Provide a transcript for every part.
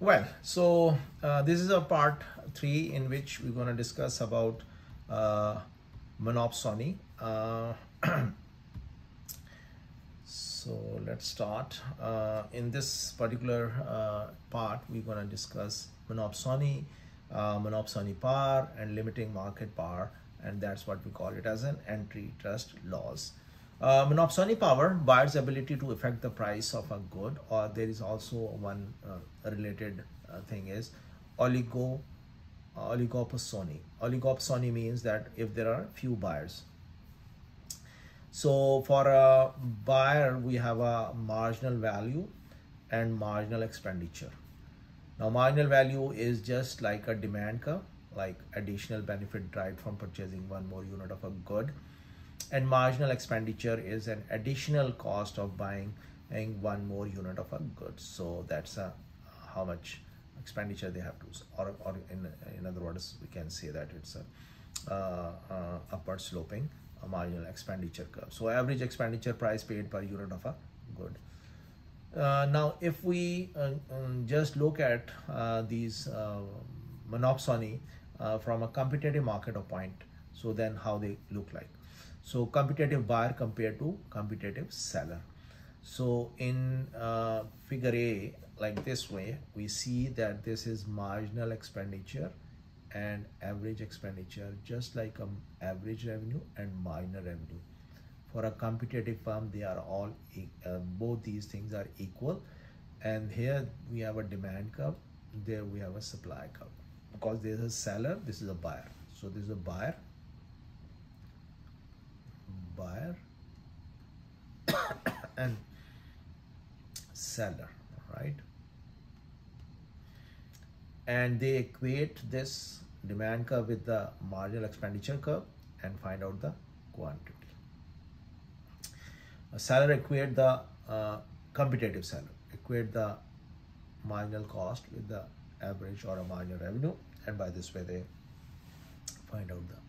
Well, so uh, this is a part three in which we're going to discuss about uh, monopsony. Uh, so let's start. Uh, in this particular uh, part, we're going to discuss monopsony, uh, monopsony power, and limiting market power, and that's what we call it as an antitrust laws. Uh, monopsony power, buyer's ability to affect the price of a good, or there is also one uh, related uh, thing is oligo, oligopsony. Oligopsony means that if there are few buyers. So for a buyer, we have a marginal value and marginal expenditure. Now marginal value is just like a demand curve, like additional benefit derived from purchasing one more unit of a good and marginal expenditure is an additional cost of buying one more unit of a good so that's a, how much expenditure they have to or, or in, in other words we can say that it's a uh, uh, upward sloping a marginal expenditure curve. So average expenditure price paid per unit of a good. Uh, now if we uh, um, just look at uh, these uh, monopsony from a competitive market point so then how they look like so competitive buyer compared to competitive seller. So in uh, figure A, like this way, we see that this is marginal expenditure and average expenditure, just like um, average revenue and minor revenue. For a competitive firm, they are all, uh, both these things are equal. And here we have a demand curve, there we have a supply curve. Because there's a seller, this is a buyer. So this is a buyer buyer and seller right? And they equate this demand curve with the marginal expenditure curve and find out the quantity. A seller equate the uh, competitive seller equate the marginal cost with the average or a marginal revenue and by this way they find out the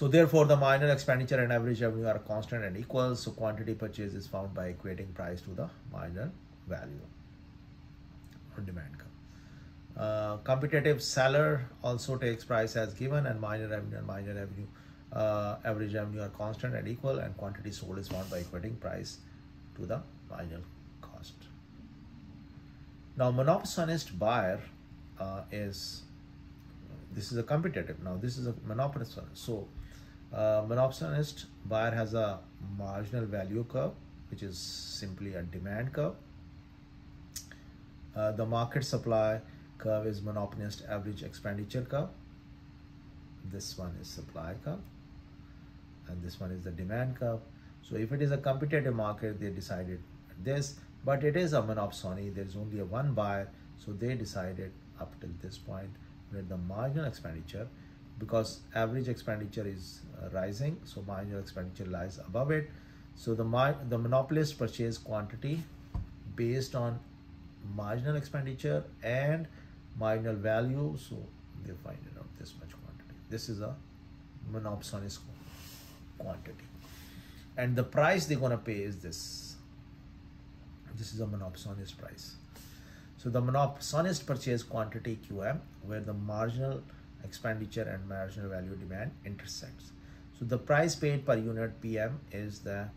so therefore, the marginal expenditure and average revenue are constant and equal. So quantity purchase is found by equating price to the marginal value or demand curve. Uh, competitive seller also takes price as given and marginal revenue and marginal revenue uh, average revenue are constant and equal and quantity sold is found by equating price to the marginal cost. Now monopsonist buyer uh, is this is a competitive now this is a monopolist so uh, monopsonist buyer has a marginal value curve, which is simply a demand curve. Uh, the market supply curve is monopolist average expenditure curve. This one is supply curve. And this one is the demand curve. So if it is a competitive market, they decided this, but it is a monopsony. There is only a one buyer. So they decided up till this point where the marginal expenditure because average expenditure is uh, rising so marginal expenditure lies above it. So the the monopolist purchase quantity based on marginal expenditure and marginal value so they find out this much quantity. This is a monopsonist quantity. And the price they're going to pay is this. This is a monopsonist price. So the monopsonist purchase quantity qm where the marginal expenditure and marginal value demand intersects. So the price paid per unit PM is the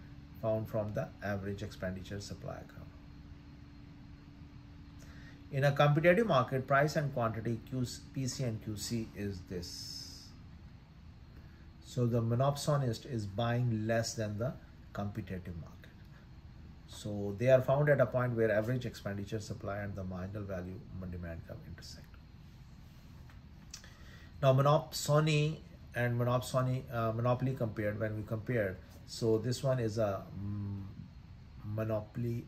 found from the average expenditure supply curve. In a competitive market, price and quantity QC, PC and QC is this. So the monopsonist is buying less than the competitive market. So they are found at a point where average expenditure supply and the marginal value demand curve intersect. Now monopsony and monopsony uh, monopoly compared when we compared. So this one is a mm, monopoly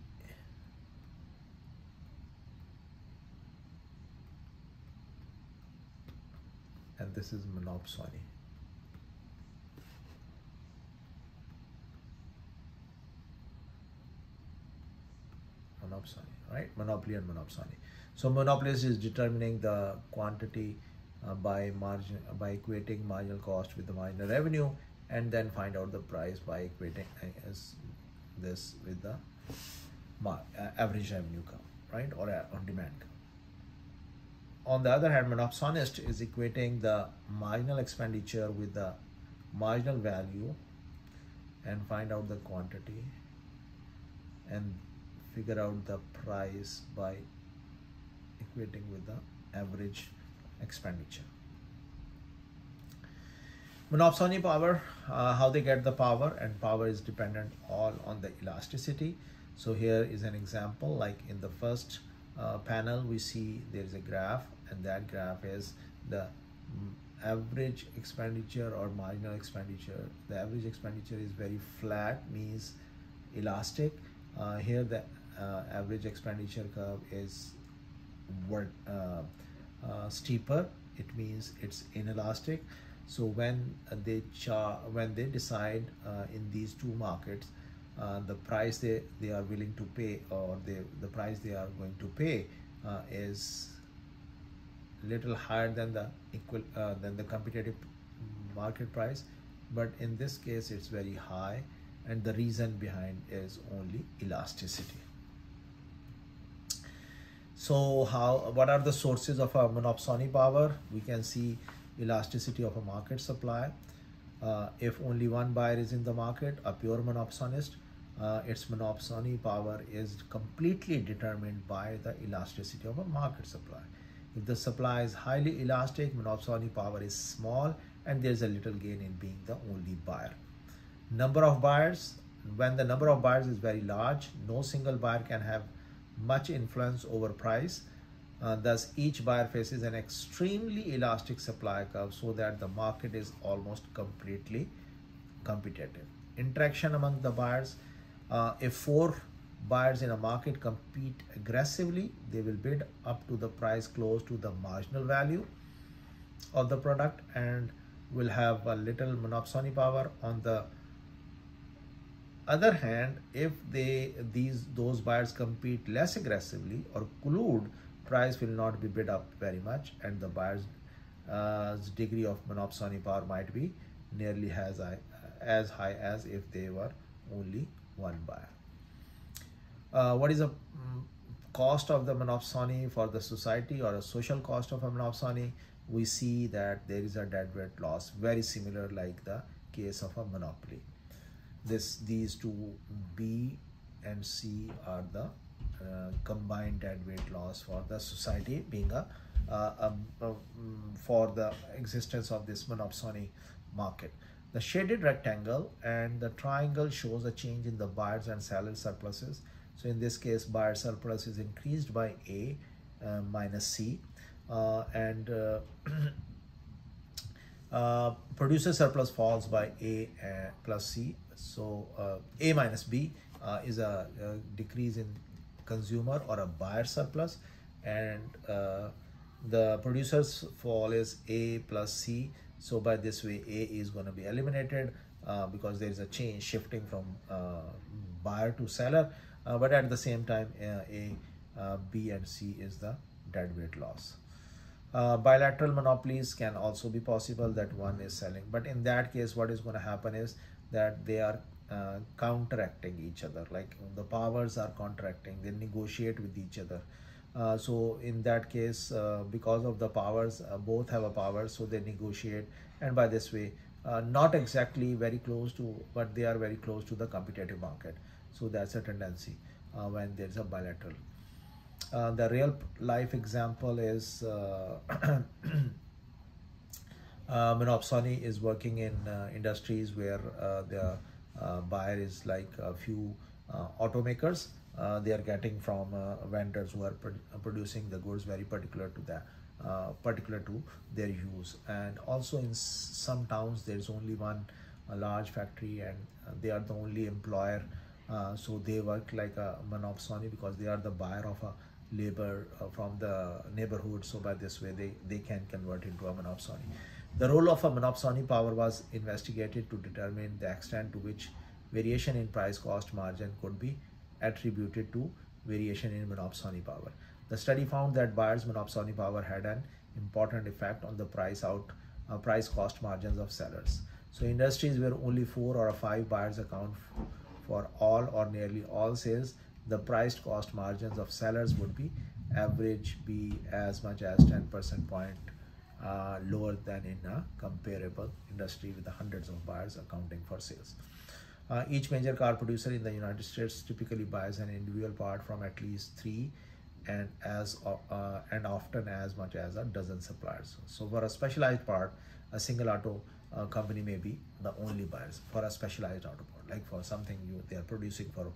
and this is monopsony. Monopsony, right? Monopoly and monopsony. So monopolist is determining the quantity by margin by equating marginal cost with the marginal revenue and then find out the price by equating uh, this with the uh, average revenue curve right, or on demand curve. On the other hand, monopsonist is equating the marginal expenditure with the marginal value and find out the quantity and figure out the price by equating with the average expenditure. Monopsony power, uh, how they get the power and power is dependent all on the elasticity. So here is an example like in the first uh, panel we see there is a graph and that graph is the mm, average expenditure or marginal expenditure. The average expenditure is very flat means elastic. Uh, here the uh, average expenditure curve is uh, uh, steeper. It means it's inelastic. So when they char when they decide uh, in these two markets uh, the price they, they are willing to pay or they, the price they are going to pay uh, is little higher than the equal uh, than the competitive market price. But in this case it's very high and the reason behind is only elasticity so how what are the sources of a monopsony power? We can see elasticity of a market supply. Uh, if only one buyer is in the market, a pure monopsonist, uh, its monopsony power is completely determined by the elasticity of a market supply. If the supply is highly elastic, monopsony power is small and there's a little gain in being the only buyer. Number of buyers, when the number of buyers is very large, no single buyer can have much influence over price. Uh, thus, each buyer faces an extremely elastic supply curve so that the market is almost completely competitive. Interaction among the buyers. Uh, if four buyers in a market compete aggressively, they will bid up to the price close to the marginal value of the product and will have a little monopsony power on the other hand, if they these those buyers compete less aggressively or collude, price will not be bid up very much, and the buyer's uh, degree of monopsony power might be nearly as high, as high as if they were only one buyer. Uh, what is the mm, cost of the monopsony for the society or a social cost of a monopsony? We see that there is a deadweight loss, very similar like the case of a monopoly this these two B and C are the uh, combined deadweight loss for the society being a, uh, um, uh, for the existence of this monopsony market. The shaded rectangle and the triangle shows a change in the buyers and sellers surpluses. So in this case, buyer surplus is increased by A uh, minus C uh, and uh, producer surplus falls by A eh, plus C so uh, A minus B uh, is a, a, decrease in consumer or a buyer surplus and uh, the producer's fall is A plus C. So by this way, A is going to be eliminated uh, because there is a change shifting from uh, buyer to seller. But at the same time, A, B and C is the deadweight loss. Uh, bilateral monopolies can also be possible that one is selling. But in that case what is going to happen is that they are uh, counteracting each other. Like the powers are contracting. They negotiate with each other. Uh, so in that case uh, because of the powers uh, both have a power so they negotiate. And by this way uh, not exactly very close to but they are very close to the competitive market. So that's a tendency when there's a bilateral the real life example is uh, Monopsony is working in uh, industries where uh, the uh, buyer is like a few uh, automakers. Uh, they are getting from vendors who are pro producing the goods very particular to that. particular to their use and also in some towns there's only one large factory and they are the only employer so they work like a monopsony because they are the buyer of a labor from the neighborhood so by this way they they can convert into a monopsony the role of a monopsony power was investigated to determine the extent to which variation in price cost margin could be attributed to variation in monopsony power. The study found that buyers' monopsony power had an important effect on the price out uh, price cost margins of sellers. So industries where only four or five buyers account for all or nearly all sales, the price cost margins of sellers would be average be as much as 10 percent point uh, lower than in a comparable industry with hundreds of buyers accounting for sales. Uh, each major car producer in the United States typically buys an individual part from at least three and as uh, and often as much as a dozen suppliers. So for a specialized part, a single auto uh, company may be the only buyers for a specialized auto part, like for something you they are producing for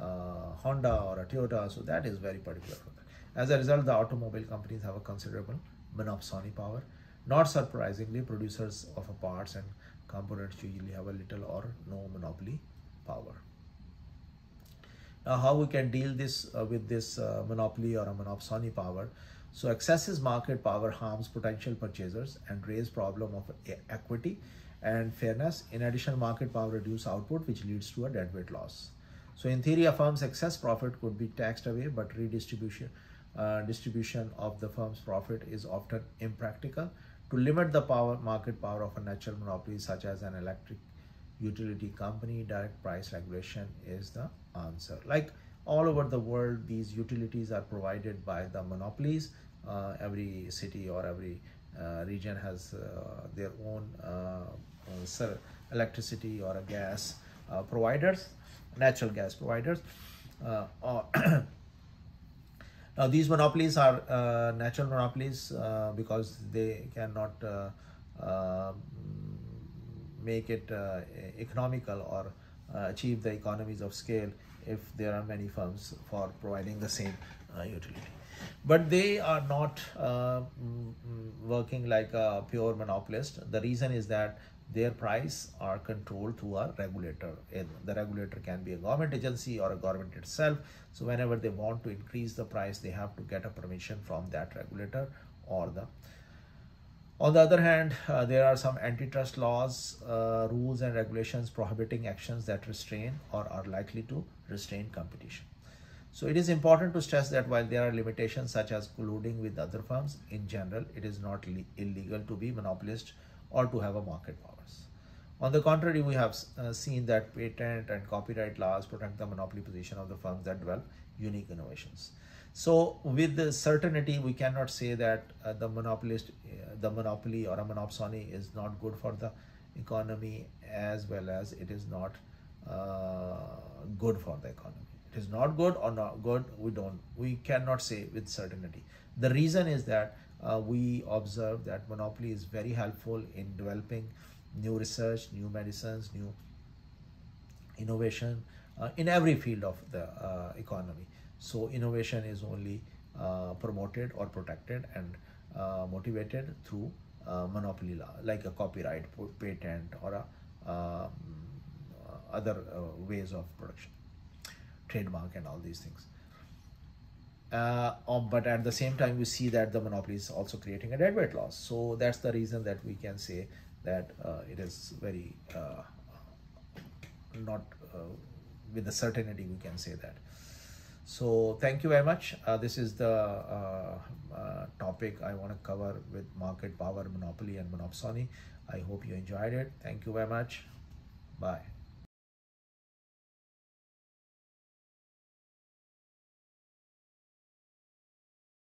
uh, Honda or a Toyota. So that is very particular for that. As a result, the automobile companies have a considerable monopoly power. Not surprisingly, producers of parts and components usually have a little or no monopoly power. Now, how we can deal this uh, with this uh, monopoly or a monopoly power? So, excessive market power harms potential purchasers and raise problem of equity and fairness. In addition, market power reduce output, which leads to a deadweight loss. So, in theory, a firm's excess profit could be taxed away, but redistribution uh, distribution of the firm's profit is often impractical. To limit the power market power of a natural monopoly such as an electric utility company, direct price regulation is the answer. Like all over the world, these utilities are provided by the monopolies. Uh, every city or every uh, region has uh, their own uh, uh, electricity or gas uh, providers, natural gas providers. Now these monopolies are natural monopolies because they cannot make it uh, economical or uh, achieve the economies of scale if there are many firms for providing the same utility. But they are not working like a pure monopolist. The reason is that their price are controlled through a regulator. And the regulator can be a government agency or a government itself. So whenever they want to increase the price, they have to get a permission from that regulator or the. On the other hand, uh, there are some antitrust laws, uh, rules and regulations prohibiting actions that restrain or are likely to restrain competition. So it is important to stress that while there are limitations such as colluding with other firms, in general, it is not illegal to be monopolist or to have a market powers. On the contrary, we have uh, seen that patent and copyright laws protect the monopoly position of the firms that develop unique innovations. So, with the certainty, we cannot say that uh, the monopolist, uh, the monopoly or a monopsony is not good for the economy as well as it is not uh, good for the economy. It is not good or not good. We don't. We cannot say with certainty. The reason is that uh, we observe that monopoly is very helpful in developing new research, new medicines, new innovation in every field of the uh, economy. So innovation is only uh, promoted or protected and uh, motivated through uh, monopoly law, like a copyright, patent, or a, um, other ways of production, trademark, and all these things uh, um, but at the same time we see that the monopoly is also creating a deadweight loss so that's the reason that we can say that uh, it is very uh, not uh, with the certainty we can say that. So thank you very much. Uh, this is the uh, topic i want to cover with market power monopoly and monopsony. I hope you enjoyed it. Thank you very much. Bye